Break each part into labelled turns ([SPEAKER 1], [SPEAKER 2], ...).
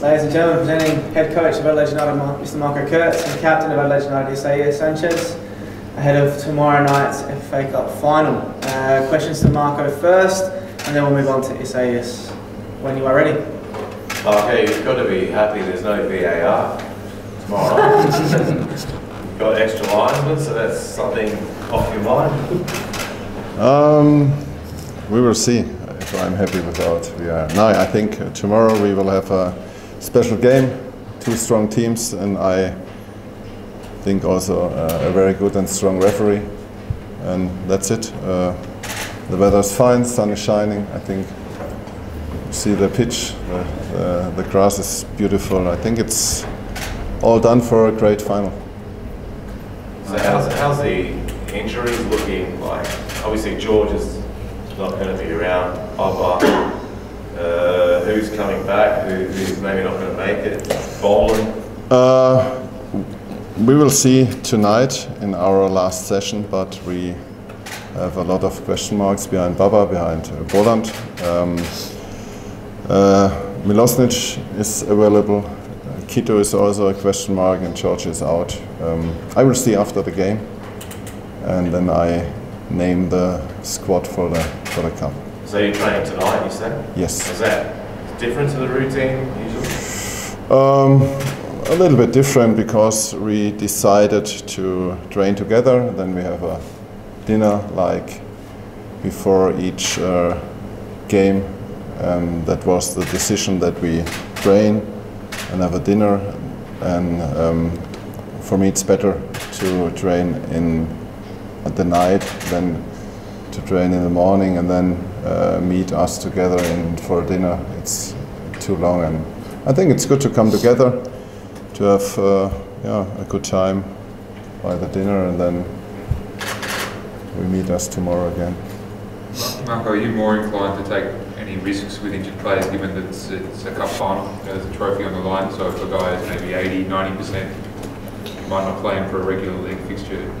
[SPEAKER 1] Ladies and gentlemen, presenting head coach of Adelaide United, Mr. Marco Kurz, and captain of Adelaide United, Isaias Sanchez, ahead of tomorrow night's FFA Cup final. Uh, questions to Marco first, and then we'll move on to Isaias when you are ready.
[SPEAKER 2] Okay, you've got to be happy there's no VAR tomorrow night. got extra linesmen, so that's something off your mind?
[SPEAKER 3] Um, we will see if I'm happy without VAR. No, I think tomorrow we will have a special game, two strong teams, and I think also uh, a very good and strong referee. And that's it. Uh, the weather's fine, sun is shining. I think you see the pitch, the, the, the grass is beautiful. I think it's all done for a great final.
[SPEAKER 2] So how's, how's the injuries looking like? Obviously George is not going to be around. Baba, who's coming back? Who, who's maybe not going to make it? Boland.
[SPEAKER 3] Uh, we will see tonight in our last session, but we have a lot of question marks behind Baba, behind uh, Boland. Um, uh, Mileusnic is available. Uh, Kitto is also a question mark, and George is out. Um, I will see after the game, and then I name the squad for the for the cup.
[SPEAKER 2] So you're playing tonight, you said?
[SPEAKER 3] Yes.
[SPEAKER 2] Is that different to the routine?
[SPEAKER 3] Um, a little bit different because we decided to train together. Then we have a dinner like before each uh, game. And that was the decision that we train and have a dinner. And um, for me, it's better to train in at the night than to train in the morning and then uh, meet us together in, for dinner. It's too long, and I think it's good to come together to have uh, yeah, a good time by the dinner, and then we meet us tomorrow again.
[SPEAKER 4] Marco, are you more inclined to take any risks with injured players given that it's, it's a cup final, there's a trophy on the line, so if a guy is maybe 80, 90%, you might not play him for a regular league fixture?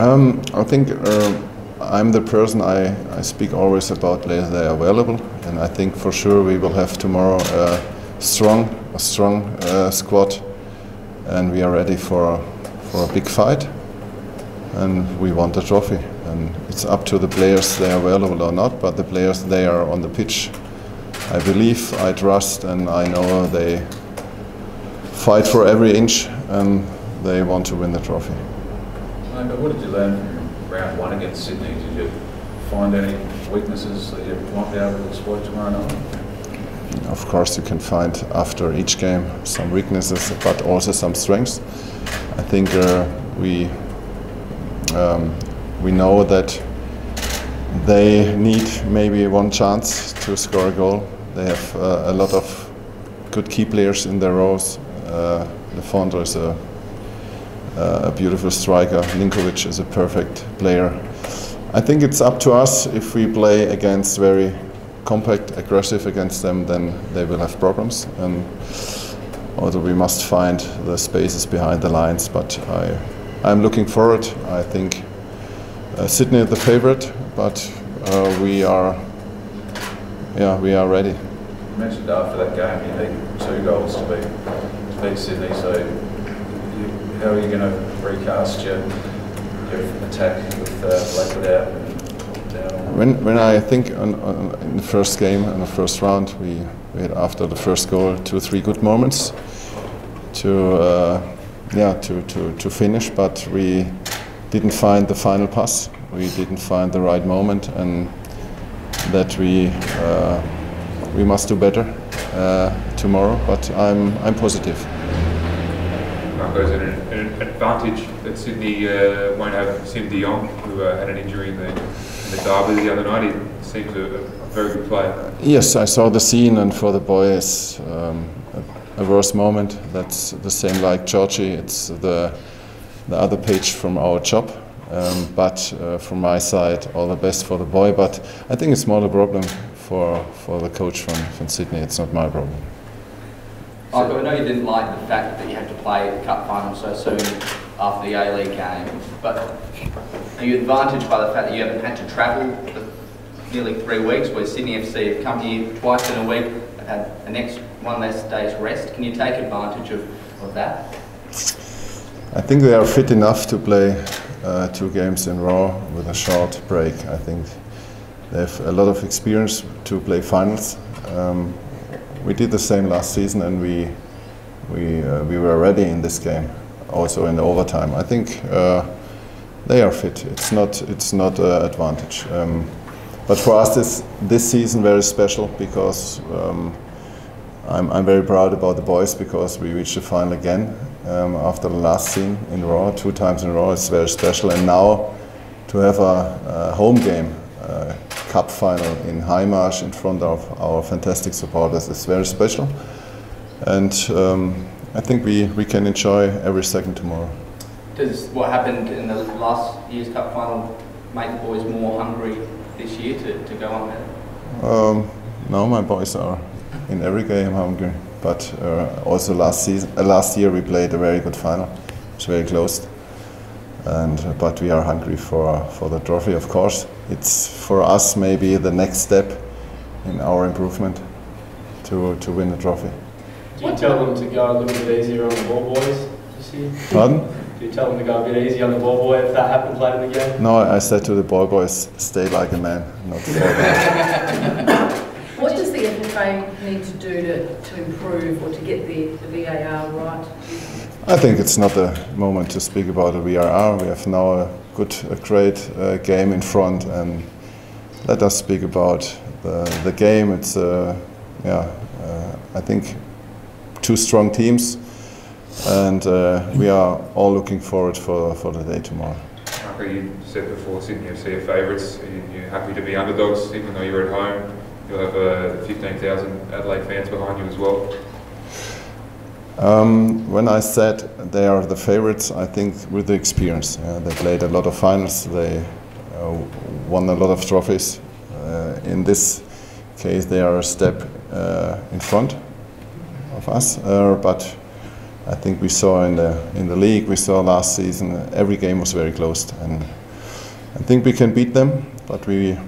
[SPEAKER 3] Um, I think uh, I'm the person I, I speak always about players that are available, and I think for sure we will have tomorrow a strong, a strong uh, squad, and we are ready for for a big fight, and we want a trophy. And it's up to the players they are available or not, but the players they are on the pitch. I believe, I trust, and I know they fight for every inch, and they want to win the trophy.
[SPEAKER 5] what did you learn round one against Sydney? Did you find any weaknesses that you might be able to exploit tomorrow night?
[SPEAKER 3] Of course, you can find after each game some weaknesses, but also some strengths. I think uh, we um, we know that they need maybe one chance to score a goal. They have uh, a lot of good key players in their rows. Uh, Le Fondre is a, a beautiful striker. Ninkovic is a perfect player. I think it's up to us if we play against very compact, aggressive against them, then they will have problems. And also we must find the spaces behind the lines. But I, I'm looking forward. I think uh, Sydney is the favorite, but uh, we are, yeah, we are ready.
[SPEAKER 5] You mentioned after that game you need two goals to beat, to beat Sydney. So how are you going to recast your, your attack with uh, Blackwood out?
[SPEAKER 3] When, when I think on, on, in the first game, in the first round, we, we had after the first goal two, or three good moments to, uh, yeah, to, to, to finish, but we didn't find the final pass. We didn't find the right moment, and that we uh, we must do better uh, tomorrow. But I'm I'm positive.
[SPEAKER 4] It an, an advantage that Sydney uh, won't have Siem de Jong, who uh, had an injury in the, in the derby the other night? He seems a, a very good player.
[SPEAKER 3] Yes, I saw the scene, and for the boy, it's um, a, a worse moment. That's the same like Georgie. It's the the other page from our job. Um, but uh, from my side, all the best for the boy. But I think it's more the problem for for the coach from, from Sydney. It's not my problem.
[SPEAKER 6] Michael, I know you didn't like the fact that you had to play the cup final so soon after the A-League game, but are you advantaged by the fact that you haven't had to travel for nearly three weeks, where Sydney FC have come here twice in a week, have had an ex one less day's rest. Can you take advantage of, of that?
[SPEAKER 3] I think they are fit enough to play uh, two games in row with a short break. I think they have a lot of experience to play finals. Um, we did the same last season, and we we uh, we were ready in this game, also in the overtime. I think uh, they are fit. It's not it's not an advantage. Um, but for us, this this season very special because um, I'm I'm very proud about the boys because we reached the final again um, after the last season in a row, two times in a row. It's very special, and now to have a, a home game. Cup final in Hindmarsh in front of our fantastic supporters is very special and um, I think we, we can enjoy every second tomorrow.
[SPEAKER 6] Does what happened in the last year's cup final make the boys more hungry this year to, to go on there?
[SPEAKER 3] Um, no, my boys are in every game hungry, but uh, also last season, uh, last year we played a very good final. It was very close, and uh, but we are hungry for for the trophy, of course. It's for us maybe the next step in our improvement to to win the trophy.
[SPEAKER 7] Do you tell them to go a little bit easier on the ball boys this year?
[SPEAKER 3] Pardon?
[SPEAKER 7] Do you tell them to go a bit easy on the ball boy if that happens later in the game?
[SPEAKER 3] No, I said to the ball boys, stay like a man, not.
[SPEAKER 8] What does the FFA need to do to, to improve or to get the, the VAR right?
[SPEAKER 3] I think it's not the moment to speak about the VRR. We have now a good, a great uh, game in front, and let us speak about the, the game. It's, uh, yeah, uh, I think two strong teams, and uh, we are all looking forward for, for the day tomorrow.
[SPEAKER 4] Marco, you said before Sydney FC are favourites. You you happy to be underdogs, even though you're at home? You'll have uh, 15,000 Adelaide fans behind you as well.
[SPEAKER 3] Um, when I said they are the favorites, I think with the experience. Uh, they played a lot of finals, they uh, won a lot of trophies. Uh, in this case, they are a step uh, in front of us, uh, but I think we saw in the in the league, we saw last season, uh, every game was very close, and I think we can beat them, but we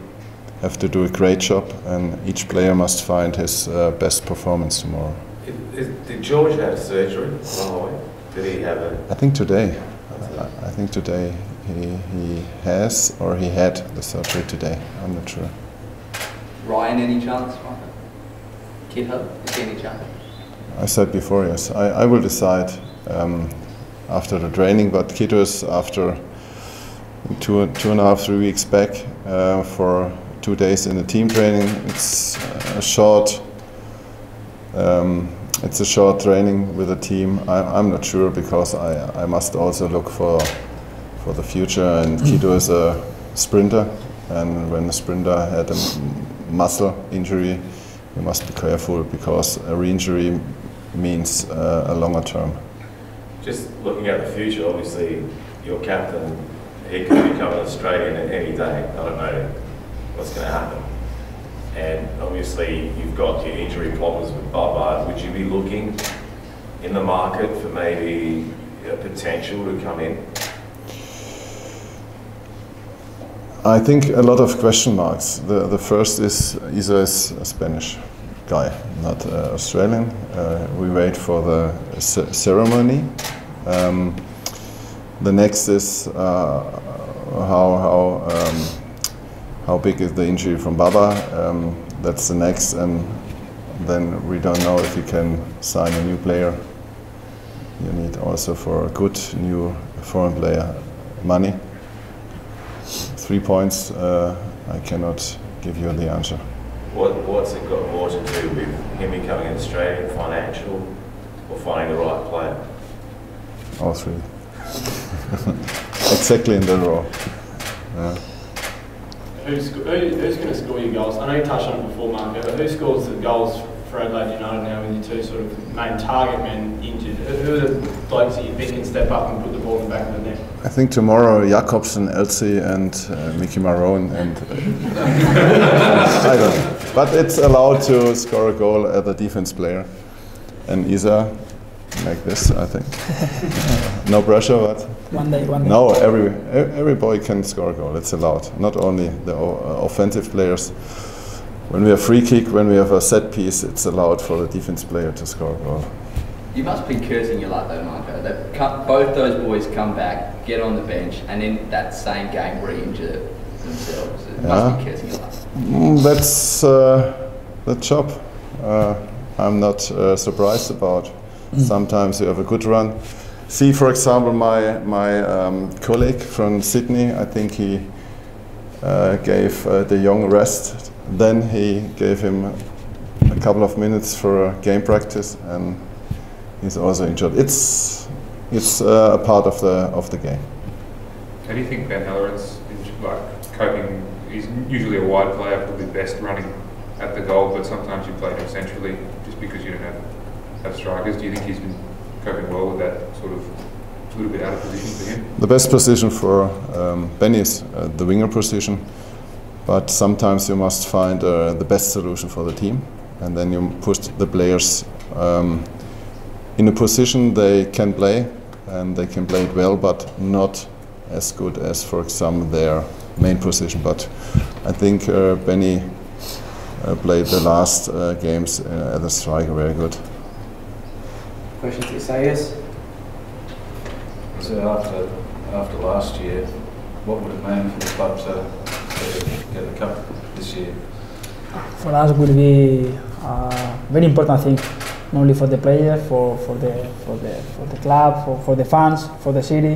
[SPEAKER 3] have to do a great job, and each player must find his best performance tomorrow.
[SPEAKER 2] Is- is- Did George have surgery, by way? Did he have a,
[SPEAKER 3] I think today. I, I think today he, he has or he had the surgery today. I'm not sure.
[SPEAKER 6] Ryan, any chance, Marco? Is there any chance?
[SPEAKER 3] I said before, yes. I, I will decide um, after the training, but Kitto is after two, two and a half, three weeks back uh, for two days in the team training. It's a short, um, it's a short training with the team. I, I'm not sure because I, I must also look for for the future. And Kitto is a sprinter, and when a sprinter had a m- muscle injury, you must be careful because a re-injury means uh, a longer term.
[SPEAKER 2] just looking at the future, obviously, your captain, he could become an Australian at any day. I don't know what's going to happen. And obviously, you've got your injury problems with Baba. Would you be looking in the market for maybe a potential to come in?
[SPEAKER 3] I think a lot of question marks. The, the first is Isa is a Spanish guy, not uh, Australian. Uh, we wait for the ceremony. Um, the next is uh, how how um, how big is the injury from Baba? Um, that's the next, and then we don't know if you can sign a new player. You need also for a good new foreign player money three points, uh, I cannot give you the answer.
[SPEAKER 2] What, what's it got more to do with him becoming an Australian, financial, or finding the right player?
[SPEAKER 3] All three. exactly in the row. Yeah.
[SPEAKER 7] Who's, who, who's going to score your goals? I know you touched on it before, Marco, but who scores the goals for Adelaide United now with your two sort of main target men injured? Who who are the blokes that you think can step up and put the ball in the back of the net?
[SPEAKER 3] I think tomorrow Jakobsen, Elsey, and uh, Mickey Marrone, and I don't know. But it's allowed to score a goal as a defense player. And Isa, like this, I think. no pressure, but
[SPEAKER 9] One day, one day.
[SPEAKER 3] no, every every boy can score a goal. It's allowed. Not only the uh, offensive players. when we have free kick, when we have a set piece, it's allowed for the defense player to score a goal.
[SPEAKER 6] You must be cursing your luck though, Marco. That both those boys come back, get on the bench, and in that same game re-injure themselves. It must be cursing your luck.
[SPEAKER 3] Mm, that's uh, the job. Uh, I'm not uh, surprised about. Sometimes you have a good run. See, for example, my my um, colleague from Sydney. I think he uh, gave uh, De Jong rest. Then he gave him a couple of minutes for a game practice, and he's also injured. It's it's uh, a part of the of the game.
[SPEAKER 4] How do you think Ben Halloran's like coping? He's usually a wide player, probably best running at the goal, but sometimes you play him centrally just because you don't have, have strikers. Do you think he's been coping well with that sort of little bit out of position for him?
[SPEAKER 3] The best position for um, Benny is uh, the winger position, but sometimes you must find uh, the best solution for the team, and then you push the players um, in a position they can play, and they can play it well, but not as good as, for example, their main position. But I think uh, Benny uh, played the last uh, games uh, as a striker very good.
[SPEAKER 1] Questions to Isaias?
[SPEAKER 5] So after, after last year, what would it mean for the club to, to get the cup this year?
[SPEAKER 9] for us will be a very important thing, not only for the player, for, for, the, for, the, for the club, for, for the fans, for the city.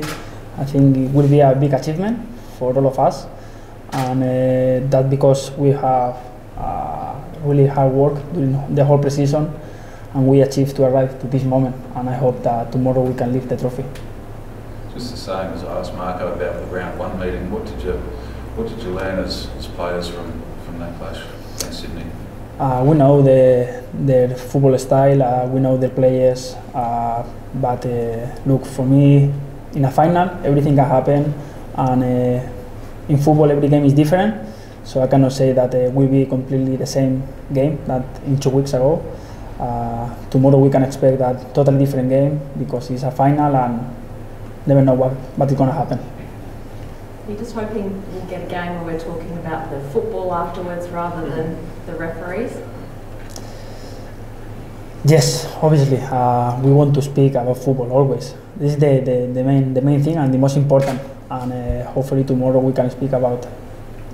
[SPEAKER 9] I think it will be a big achievement for all of us, and uh, that because we have uh, really hard work during the whole preseason, and we achieved to arrive to this moment. And I hope that tomorrow we can lift the trophy.
[SPEAKER 5] Just the same as I asked Marco about the round one meeting, what did you, what did you learn as, as players from, from that clash in Sydney?
[SPEAKER 9] Uh, we know the, their football style, uh, we know their players, uh, but uh, look, for me, in a final, everything can happen, and uh, in football, every game is different, so I cannot say that it will be completely the same game that in two weeks ago. Uh, tomorrow we can expect a totally different game because it's a final and never know what, what is going to happen.
[SPEAKER 10] You're just hoping we'll get a game where we're talking about the football afterwards rather than the referees?
[SPEAKER 9] Yes, obviously, uh, we want to speak about football always. This is the, the, the, main, the main thing and the most important. And uh, hopefully tomorrow we can speak about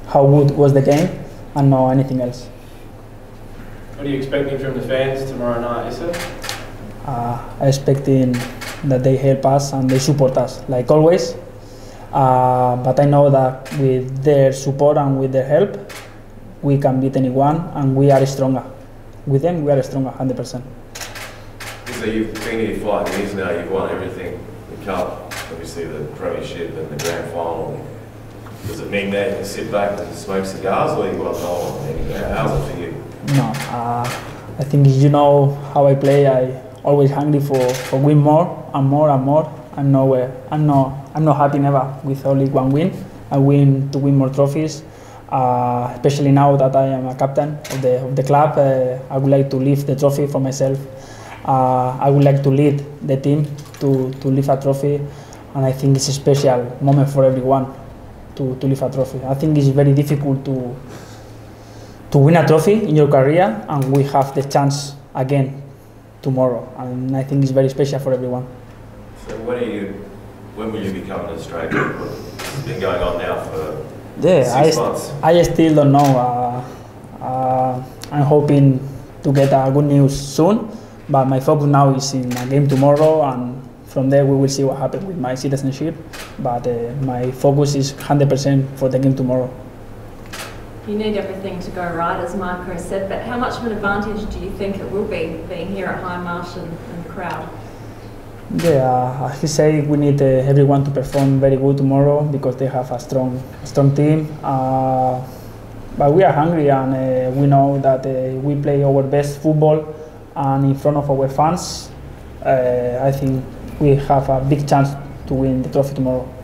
[SPEAKER 9] how good was the game and not anything else.
[SPEAKER 7] What are you expecting from the fans tomorrow night, Issa?
[SPEAKER 9] Uh, I expecting that they help us and they support us, like always. Uh, but I know that with their support and with their help, we can beat anyone and we are stronger. With them, we are stronger, 100%.
[SPEAKER 2] So you've been here five years now, you've won everything, the cup, obviously the premiership and the grand final. Does it mean that you sit back and smoke cigars or you got no one? I How's it for you?
[SPEAKER 9] No, uh, I think you know how I play. I always hungry for, for win more and more and more. I'm uh, I'm not I'm not happy never with only one win. I win to win more trophies. Uh, especially now that I am a captain of the of the club, uh, I would like to lift the trophy for myself. Uh, I would like to lead the team to, to lift a trophy, and I think it's a special moment for everyone to, to lift a trophy. I think it's very difficult to to win a trophy in your career, and we have the chance again tomorrow. And I think it's very special for everyone.
[SPEAKER 2] So when are you, when will you become an Australian? It's been going on now for
[SPEAKER 9] Yeah, I,
[SPEAKER 2] six
[SPEAKER 9] st-
[SPEAKER 2] months.
[SPEAKER 9] I still don't know. Uh, uh, I'm hoping to get a good news soon, but my focus now is in a game tomorrow, and from there we will see what happens with my citizenship. But uh, my focus is 100% for the game tomorrow.
[SPEAKER 10] You need everything to go right, as Marco said, but how much of an advantage do you think it will be being here at Hindmarsh and, and the crowd?
[SPEAKER 9] Yeah, as he said, we need uh, everyone to perform very good tomorrow because they have a strong, strong team. Uh, but we are hungry and uh, we know that uh, we play our best football and in front of our fans. Uh, I think we have a big chance to win the trophy tomorrow.